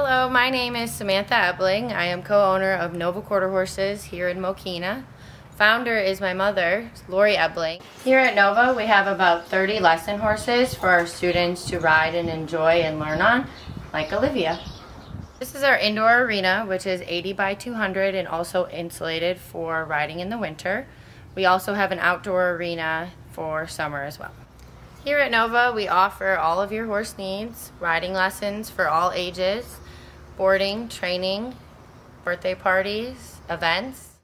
Hello, my name is Samantha Ebling. I am co-owner of Nova Quarter Horses here in Mokena. Founder is my mother, Lori Ebling. Here at Nova, we have about 30 lesson horses for our students to ride and enjoy and learn on, like Olivia. This is our indoor arena, which is 80 by 200 and also insulated for riding in the winter. We also have an outdoor arena for summer as well. Here at Nova, we offer all of your horse needs, riding lessons for all ages, boarding, training, birthday parties, events,